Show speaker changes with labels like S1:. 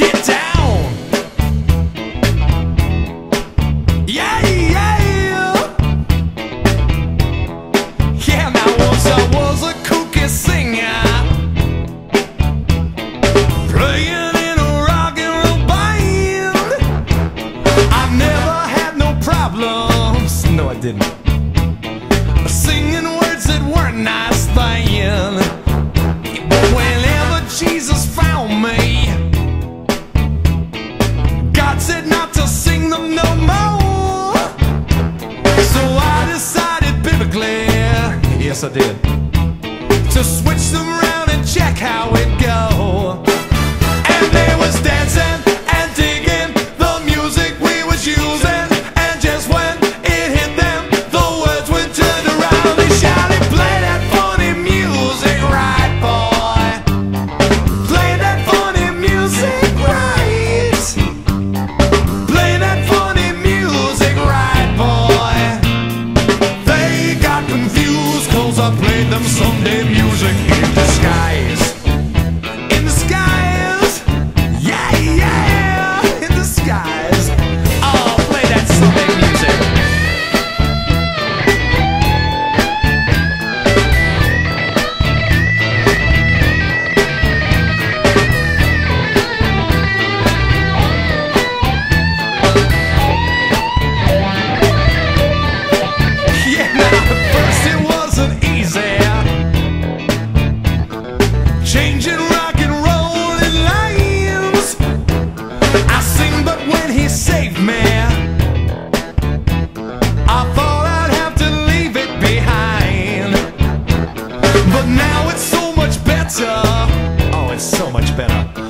S1: get down. Yeah, yeah. Yeah, now once I was a kooky singer. Playing in a rock and roll band. I never had no problems. No, I didn't. Singing words that weren't nice. But whenever Jesus found yes I did. To switch the but now it's so much better. Oh, it's so much better.